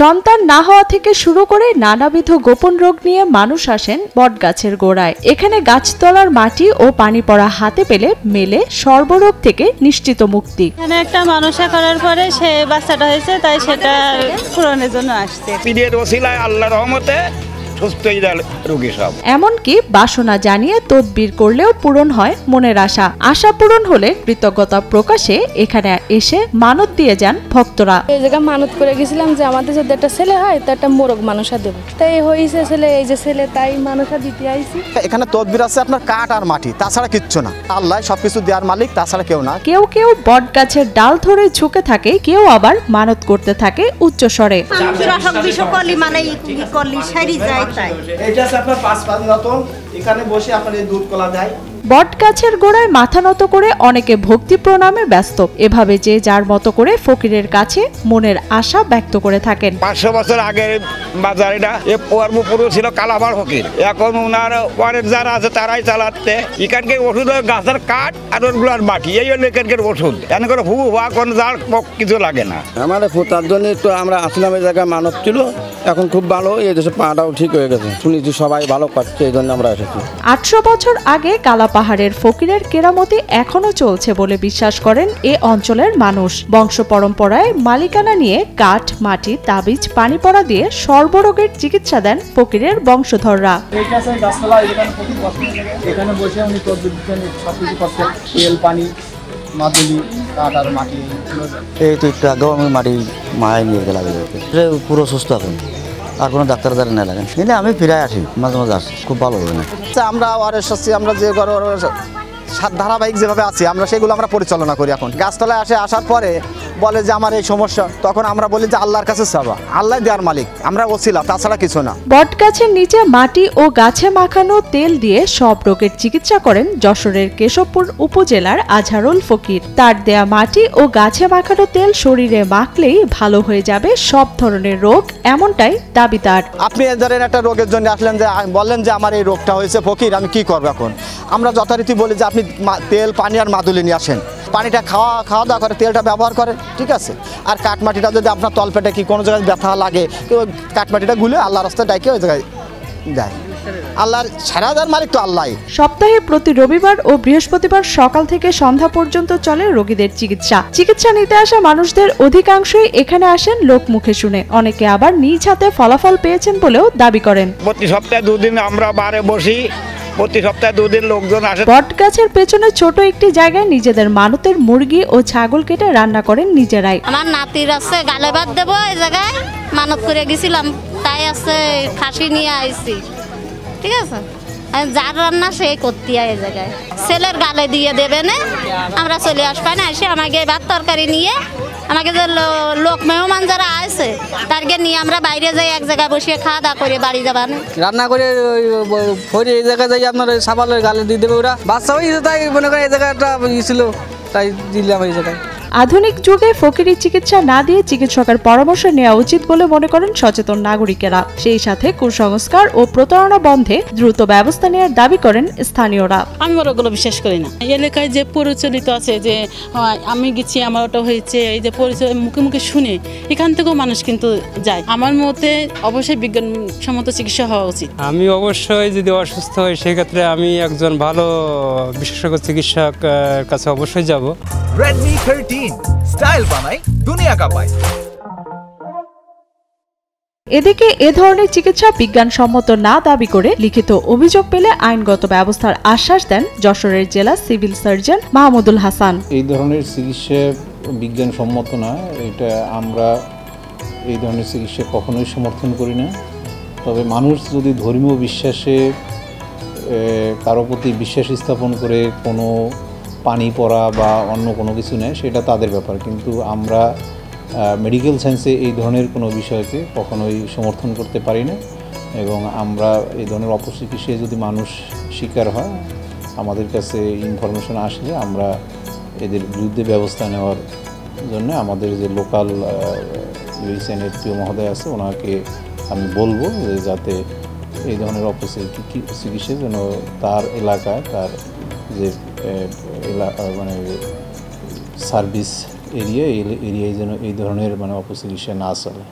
সন্তান না হওয়া থেকে শুরু করে নানাবিধ গোপন রোগ নিয়ে মানুষ আসেন বটগাছের গোড়ায়। এখানে গাছতলার মাটি ও পানি পড়া হাতে পেলে মেলে সর্বরোগ থেকে নিশ্চিত মুক্তি। এখানে একটা মানুষা করার পরে সে বাচ্চাটা হয়েছে তাই সেটা পূরণের জন্য আসছে। ওসিলায় আল্লাহ রহমতে সুস্থ হয়ে গেল রোগী সব। এমনকি বাসনা জানিয়ে তদবির করলেও পূরণ হয় মনের আশা। আশা পূরণ হলে কৃতজ্ঞতা প্রকাশে এখানে এসে মানত দিয়ে যান ভক্তরা। এই জায়গায় মানত করে গেছিলাম যে আমাদের যদি একটা ছেলে হয় তো একটা মোরগ মানুষা দেবো। তাই হয়েছে ছেলে এই যে ছেলে তাই মানুষা দিতে আইছি। এখানে তদবির আছে আপনার কাঠ আর মাটি তাছাড়া কিচ্ছু না। আল্লাহ সবকিছু দেওয়ার মালিক তাছাড়া কেউ না। কেউ কেউ বটগাছের ডাল ধরে ঝুঁকে থাকে কেউ আবার মানত করতে থাকে উচ্চস্বরে। করলি মানে ই করলি সারি যায় এইটা আছে আপনার পাঁচ পাঁচ মতন এখানে বসে আপনার দুধ কলা দেয়। বটগাছের গোড়ায় মাথা নত করে অনেকে ভক্তি প্রণামে ব্যস্ত। এভাবে যে যার মতো করে ফকিরের কাছে মনের আশা ব্যক্ত করে থাকেন। পাঁচশো বছর আগের বাজার এটা ছিল কালাবার ফকির। এখন ওনার অনেক যারা আছে তারাই চালাচ্ছে। এখানকে ওষুধ গাছের কাঠ আর ওগুলোর মাটি এই হলো এখানকার ওষুধ। এখানে করে হু হওয়া কোনো যার কিছু লাগে না। আমার তার জন্য একটু আমরা আসলাম এই জায়গায় মানব ছিল। এখন খুব ভালো এই দেশে পাটাও ঠিক হয়ে গেছে। শুনেছি সবাই ভালো করছে এই জন্য আমরা এসেছি। আটশো বছর আগে কালা পাহাড়ের ফকিরের কেরামতি এখনও চলছে বলে বিশ্বাস করেন এ অঞ্চলের মানুষ। বংশ পরম্পরায় মালিকানা নিয়ে কাঠ মাটি তাবিজ পানি পড়া দিয়ে সর্বরোগের চিকিৎসা দেন ফকিরের বংশধররা। এইটা আছে গাছতলা এখানে বসে উনি তদ্বির দিচ্ছেন সব কিছু করছেন তেল পানি মাদুলি কাঠ আর মাটি এগুলো এই তো একটু মাটি মায় নিয়ে গেলাম পুরো সুস্থ এখন। আর কোনো ডাক্তার দ্বারা না লাগেন কিন্তু আমি ফিরাই আসি মাঝে মাঝে আসি খুব ভালো হবে না। আচ্ছা, আমরা ওয়ারেস আছি আমরা যে ঘর ধারাবাহিক যেভাবে আছি আমরা সেগুলো আমরা পরিচালনা করি এখন। গাছতলায় আসে আসার পরে বলে যে আমার এই সমস্যা তখন আমরা বলি যে আল্লাহর কাছে চাবা আল্লাহ দেওয়ার মালিক আমরা ওছিলাম তাছাড়া কিছু না। বটগাছের নিচে মাটি ও গাছে মাখানো তেল দিয়ে সব রোগের চিকিৎসা করেন যশোরের কেশবপুর উপজেলার আজহারুল ফকির। তার দেয়া মাটি ও গাছে মাখানো তেল শরীরে মাখলেই ভালো হয়ে যাবে সব ধরনের রোগ এমনটাই দাবি তার। আপনি এ ধরেন একটা রোগের জন্য আসলেন যে বললেন যে আমার এই রোগটা হয়েছে ফকির আমি কি করব এখন? আমরা যথারীতি বলি যে আপনি তেল পানি আর মাদুলি নিয়ে আসেন। পানিটা খাওয়া খাওয়া দাওয়া করে তেলটা ব্যবহার করে ঠিক আছে? আর কাঠমাটিটা যদি আপনার তলপেটে কি কোনো জায়গায় ব্যথা লাগে তো ওই কাঠমাটিটা গুলে আল্লাহ রাস্তায় ডাইকে ওই জায়গায় দেয়। আল্লাহর সারা দেওয়ার মালিক তো আল্লাহ। সপ্তাহে প্রতি রবিবার ও বৃহস্পতিবার সকাল থেকে সন্ধ্যা পর্যন্ত চলে রোগীদের চিকিৎসা। চিকিৎসা নিতে আসা মানুষদের অধিকাংশই এখানে আসেন লোক মুখে শুনে। অনেকে আবার নিজ হাতে ফলাফল পেয়েছেন বলেও দাবি করেন। প্রতি সপ্তাহে দুদিন আমরা বারে বসি প্রতি সপ্তাহে দুদিন লোকজন আসে। বটগাছের পেছনে ছোট একটি জায়গায় নিজেদের মানতের মুরগি ও ছাগল কেটে রান্না করেন নিজেরাই। আমার নাতির আছে গালে ভাত দেবো এই জায়গায় মানত করে গেছিলাম তাই আছে খাসি নিয়ে আইছি। ঠিক আছে? যার রান্না সে করতে এই জায়গায়। ছেলের গালে দিয়ে দেবে না, আমরা চলে আসবে না, এসে আমাকে ভাত তরকারি নিয়ে, আমাকে যে লোক মেহমান যারা আছে, তারকে নিয়ে আমরা বাইরে যাই, এক জায়গায় বসে খাওয়া দাওয়া করে বাড়ি যাবা না। রান্না করে ফরি এই জায়গায় যাই, আপনার সাবালের গালে দিয়ে দেবে ওরা। বাচ্চা হয়েছে তাই মনে করেন এই জায়গায় একটা ছিল, তাই দিলাম এই জায়গায়। আধুনিক যুগে ফকিরি চিকিৎসা না দিয়ে চিকিৎসকের পরামর্শ নেওয়া উচিত বলে মনে করেন সচেতন নাগরিকেরা। সেই সাথে কুসংস্কার ও প্রতারণা বন্ধে দ্রুত ব্যবস্থা নেওয়ার দাবি করেন স্থানীয়রা। আমি ওগুলো বিশ্বাস করি না। এই এলাকায় যে প্রচলিত আছে যে আমি গেছি আমার ওটা হয়েছে এই যে পরিচয় মুখে মুখে শুনে এখান থেকেও মানুষ কিন্তু যায়। আমার মতে অবশ্যই বিজ্ঞানসম্মত চিকিৎসা হওয়া উচিত। আমি অবশ্যই যদি অসুস্থ হই সেক্ষেত্রে আমি একজন ভালো বিশেষজ্ঞ চিকিৎসক কাছে অবশ্যই যাব। Redmi 13 স্টাইল বানাই দুনিয়া কাঁপায়। এদিকে এ ধরনের চিকিৎসা বিজ্ঞানসম্মত না দাবি করে লিখিত অভিযোগ পেলে আইনগত ব্যবস্থার আশ্বাস দেন যশোরের জেলা সিভিল সার্জন মাহমুদুল হাসান। এই ধরনের চিকিৎসা বিজ্ঞানসম্মত না এটা আমরা এই ধরনের চিকিৎসা কখনোই সমর্থন করি না। তবে মানুষ যদি ধর্মীয় বিশ্বাসে কারও প্রতি বিশ্বাস স্থাপন করে কোনো পানি পড়া বা অন্য কোনো কিছু নেয় সেটা তাদের ব্যাপার। কিন্তু আমরা মেডিকেল সায়েন্সে এই ধরনের কোনো বিষয়কে কখনোই সমর্থন করতে পারি না এবং আমরা এই ধরনের অপচিকিৎসায় যদি মানুষ শিকার হয়, আমাদের কাছে ইনফরমেশন আসলে আমরা এদের বিরুদ্ধে ব্যবস্থা নেওয়ার জন্য আমাদের যে লোকাল ইউএসএন প্রিয় মহোদয় আছে, ওনাকে আমি বলব যে যাতে এই ধরনের অপচিকিৎসা যেন তার এলাকায় তার যে মানে সার্ভিস এরিয়া এরিয়ায় যেন এই ধরনের মানে অপচিকিৎসা না চলে।